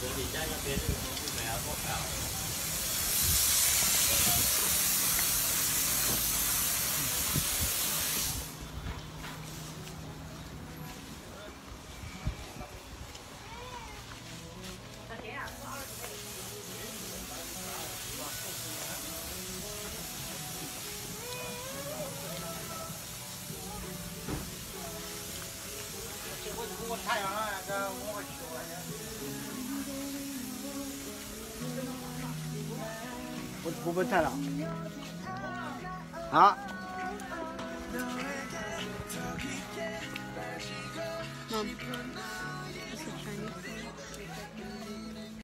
整理一下那边这个东西没有做好。我太阳啊，这我去我不不太了。啊。嗯。